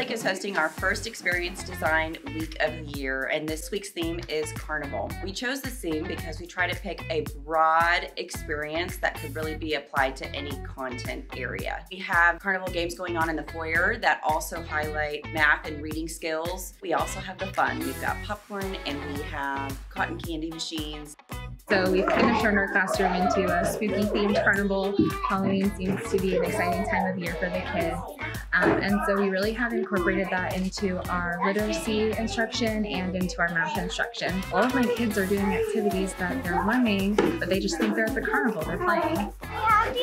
Lake is hosting our first Experience Design Week of the year, and this week's theme is Carnival. We chose this theme because we try to pick a broad experience that could really be applied to any content area. We have carnival games going on in the foyer that also highlight math and reading skills. We also have the fun. We've got popcorn and we have cotton candy machines. So we've kind of turned our classroom into a spooky themed carnival. Halloween seems to be an exciting time of year for the kids. Um, and so we really have incorporated that into our literacy instruction and into our math instruction. All of my kids are doing activities that they're learning, but they just think they're at the carnival, they're playing. Have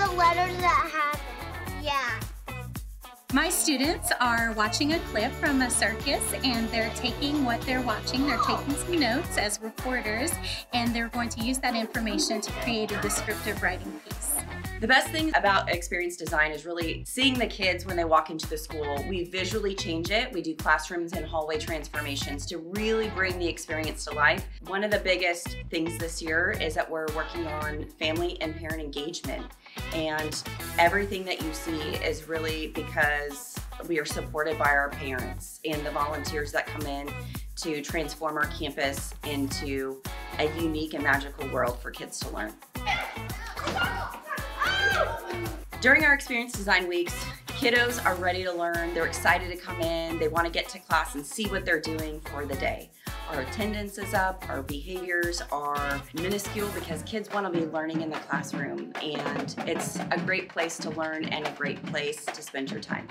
the letters that. Yeah. My students are watching a clip from a circus and they're taking what they're watching, they're taking some notes as reporters, and they're going to use that information to create a descriptive writing piece. The best thing about experience design is really seeing the kids when they walk into the school. We visually change it. We do classrooms and hallway transformations to really bring the experience to life. One of the biggest things this year is that we're working on family and parent engagement. And everything that you see is really because we are supported by our parents and the volunteers that come in to transform our campus into a unique and magical world for kids to learn. During our Experience Design Weeks, kiddos are ready to learn, they're excited to come in, they want to get to class and see what they're doing for the day. Our attendance is up, our behaviors are minuscule because kids want to be learning in the classroom and it's a great place to learn and a great place to spend your time.